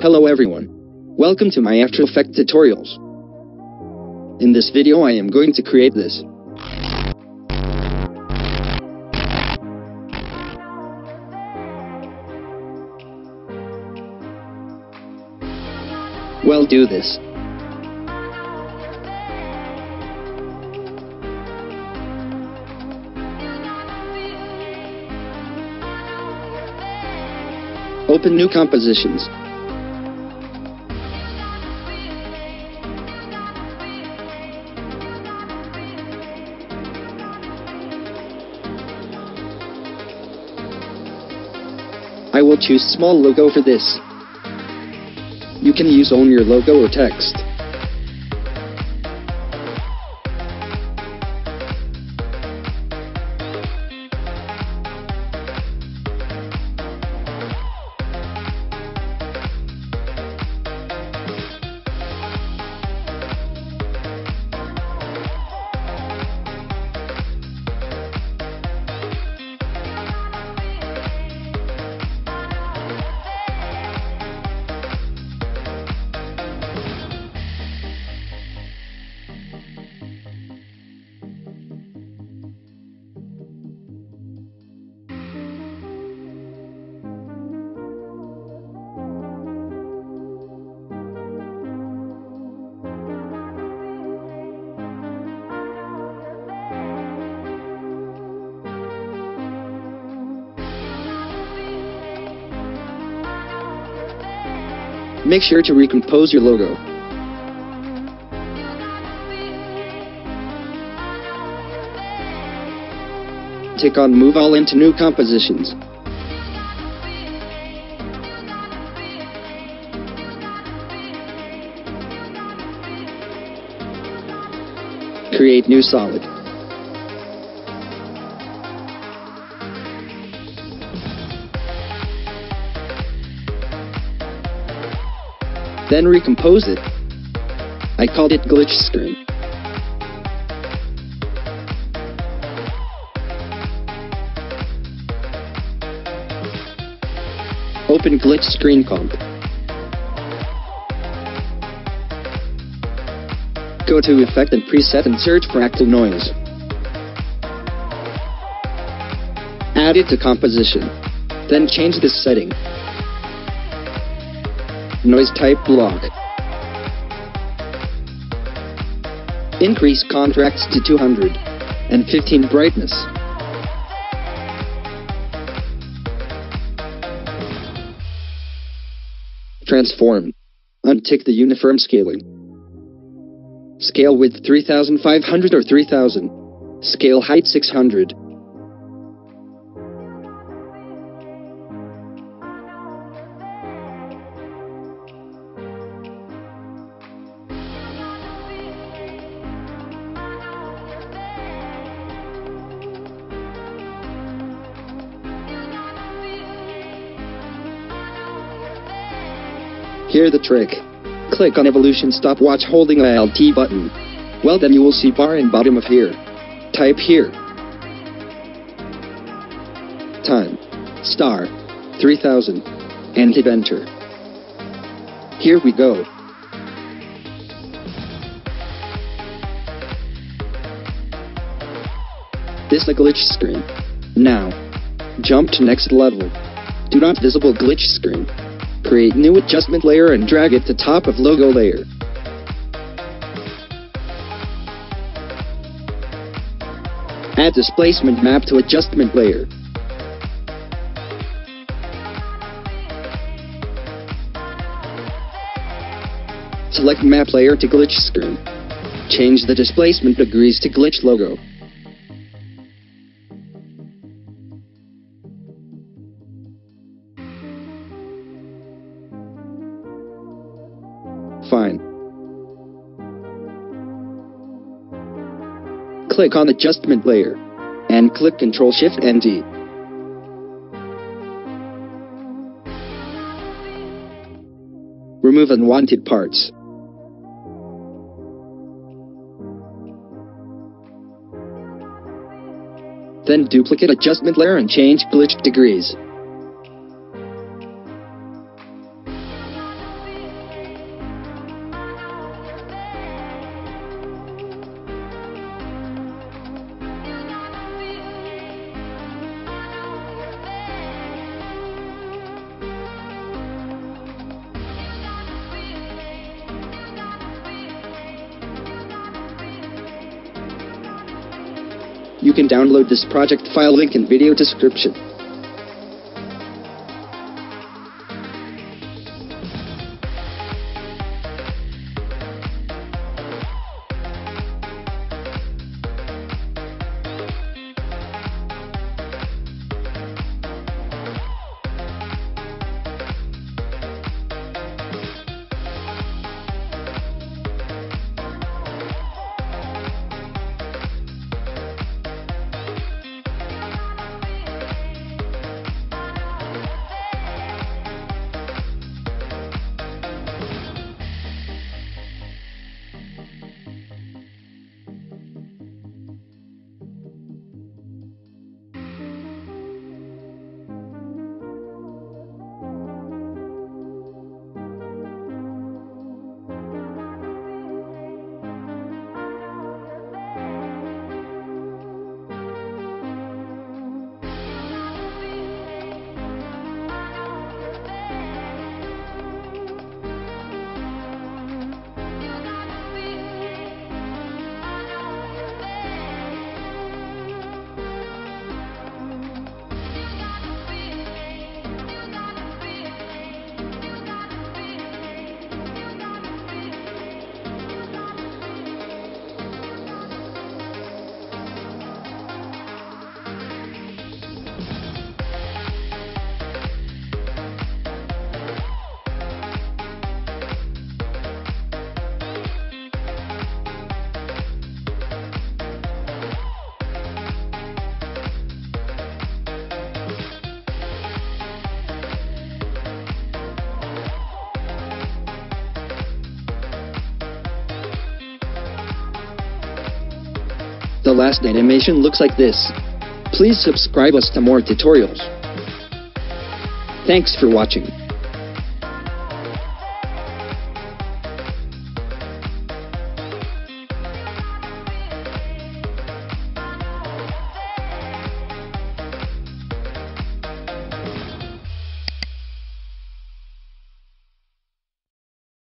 Hello everyone. Welcome to my After Effects tutorials. In this video I am going to create this. Well do this. Open new compositions. I will choose small logo for this. You can use only your logo or text. Make sure to recompose your logo. Tick on Move All into New Compositions. Create new solid. Then recompose it. I called it glitch screen. Open glitch screen comp. Go to Effect and Preset and search for Fractal Noise. Add it to composition. Then change this setting. Noise type block. Increase contrast to 200 and 15 brightness. Transform. Untick the uniform scaling. Scale width 3500 or 3000. Scale height 600. Here the trick. Click on evolution stopwatch holding the Alt button. Well then you will see bar in bottom of here. Type here. Time. Star. 3000. And hit enter. Here we go. This a glitch screen. Now. Jump to next level. Do not visible glitch screen. Create new adjustment layer and drag it to top of logo layer. Add displacement map to adjustment layer. Select map layer to glitch screen. Change the displacement degrees to glitch logo. Click on adjustment layer and click Ctrl Shift and D. Remove unwanted parts. Then duplicate adjustment layer and change glitch degrees. You can download this project file link in video description. Last animation looks like this. Please subscribe us to more tutorials. Thanks for watching.